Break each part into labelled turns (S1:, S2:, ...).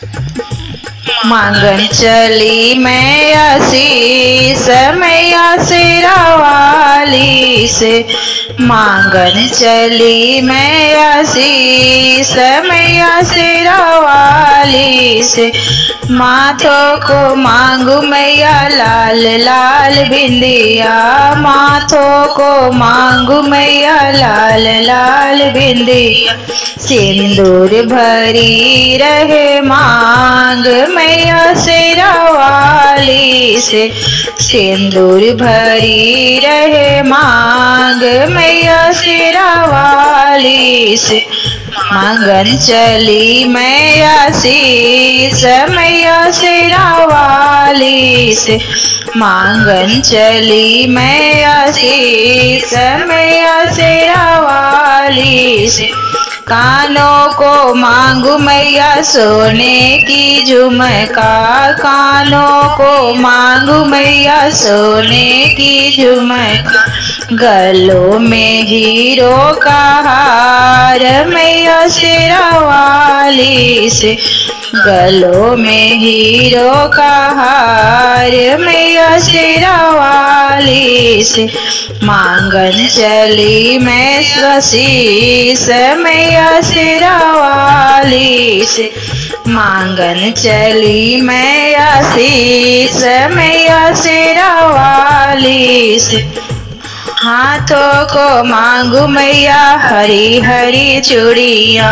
S1: Thank you. मांगन चली मैं आशीष मैया सिरा वाली से। मांगन चली मैं आशीष मैया सिरा वाली से। माथों को मांगू मैया लाल लाल बिंदिया। माथों को मांगू मैया लाल लाल बिंदिया। सिंदूर भरी रहे मांग मैया वाली से। सिंदूर भरी रहे मांग मैया वाली से। मांगन चली मैया शीस, मैया वाली से। मांगन चली मैया शीस, मैया वाली से। कानों को मांगू मैया, सोने की झुमका कानों को मांगू मैया, सोने की झुमका गलों में हीरो का हार मैया, शेरा वाली से गलों में हीरो का हार मैया सिरा वाली से मांगन चली मैं स्वशीष मैया सिरा वाली से मांगन चली मैं आशीष मैया सिरा वाली से हाथों को मांगू मैया, हरी हरी चूड़िया।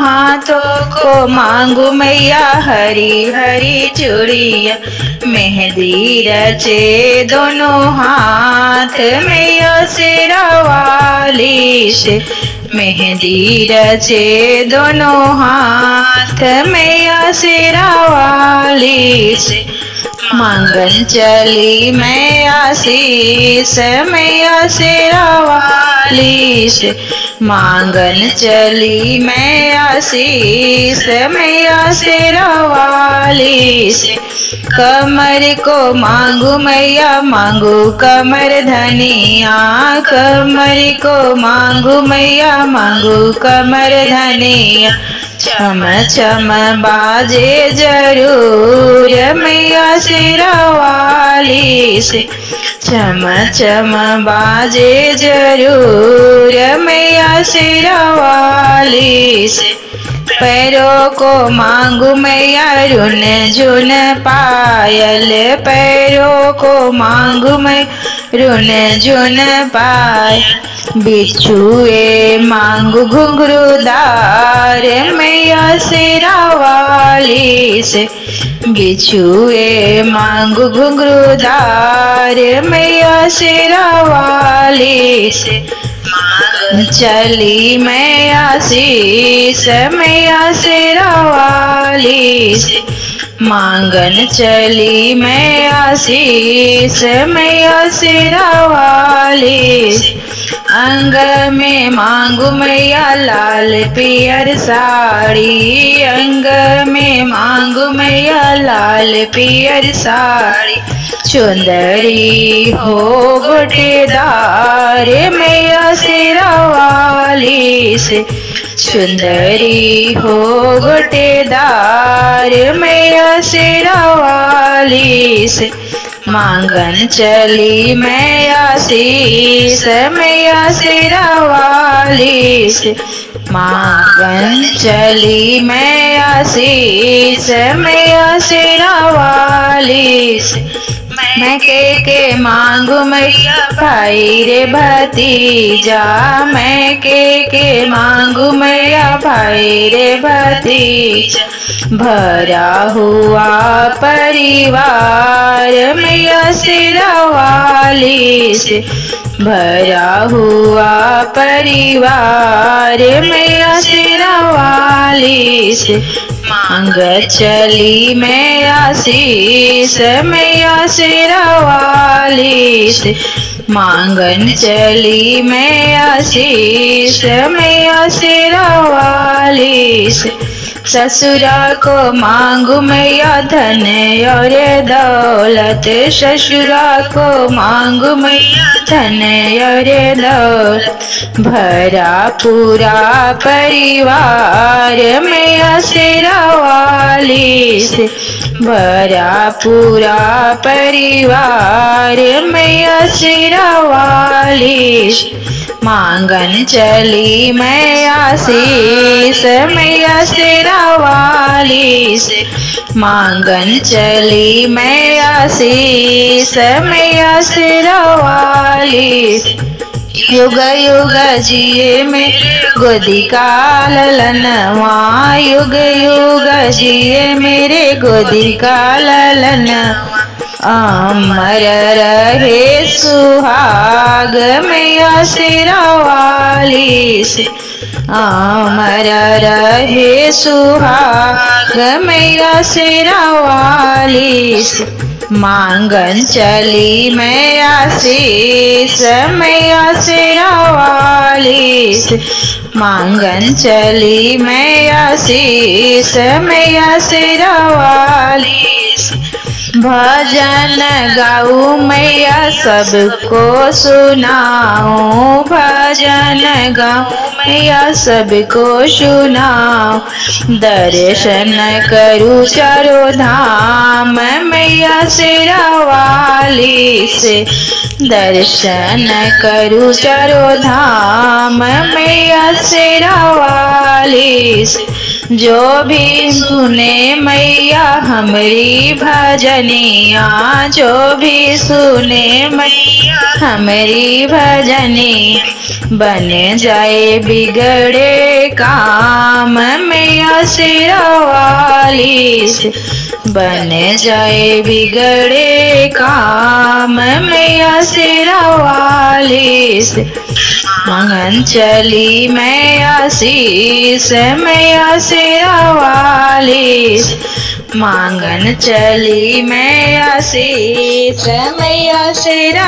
S1: हाथों को मांगू मैया, हरी हरी चूड़िया। मेहंदी रचे दोनों हाथ मैया सिरा वाली मेहंदी रचे दोनों हाथ मैया सिरा वाली मांगन चली मैं आशीष मैया सिरा वाली मांगन चली मैं आशीष मैया सिरा वाली कमर को मांगू मैया, मांगू कमर धनिया। कमर को मांगू मैया, मांगू कमर धनिया। चम चम बाजे ज़रूर मैया सिरा वाली से। चम चम बाजे ज़रूर मैया सिरा वाली से। पैरों को मांगू मैया रुन झुन पायल पैरों को मांगू मैं रुन झुन पायल बिछुए मांगू घुंघरूदार मैया सिरा वाली से बिछुए मांगू घुंघरूदार मैया सिरा वाली से चली मैं आशीष मैया सिरा वाली मांगन चली मैं आशीष मैया सिरा वाली अंग में मांगू मैया लाल पियर साड़ी। अंग में मांगू मैया लाल पियर साड़ी। चुंदरी हो गोटेदार मैया सिरा वाली से सुंदरी हो गोटेदार मैया सिरा वाली से मांगन चली मैं आशीष मैया सिरा वाली से मांगन चली मैं आशीष मैया सिरा वाली मैं के के मांगू मैया भाई रे भतीजा। मैं के के मांगू मैया भाई रे भतीजा। भरा हुआ परिवार मैया सिरा वाली से भरा हुआ परिवार मैया सिरा वाली से मांग चली मैं आशीष मैया सिरा वाली से मांगन चली मैं आशीष मैया सिरा वाली से ससुरा को मांगू मैया धन और दौलत। ससुरा को मांगू मैया धन और दौलत। भरा पूरा परिवार मैया सिरा वाली से भरा पूरा परिवार मैया सिरा वाली मांगन चली मैया शीस मैया सिरा वाली मांगन चली मैया शीस मैया सिरा वाली युग युग जिए में गोदी का ललनवा युग युग जिए मेरे गोदी का ललनवा अमर रहे सुहाग मैया सिरा वाली से अमर रहे सुहाग मैया सिरा वाली से। मांगन चली मैया शीस मैया सिरा वाली से। मांगन चली मैया शीस मैया सिरा वाली भजन गाऊ मैया सबको सुनाओ। भजन गाऊ मैया सबको सुनाओ। दर्शन करूँ चारो धाम, मैया सिरा वाली से दर्शन करूँ चारो धाम, मैया सिरा वाली से जो भी सुने मैया, हमारी भजनिया जो भी सुने मैया हमारी भजनी बन जाए बिगड़े मैया सिरा बन जाए बिगड़े काम मैया सिरा मंगन चली मैया शीस, मैया सिरा मांगन चली मैया शीस, मैया मांग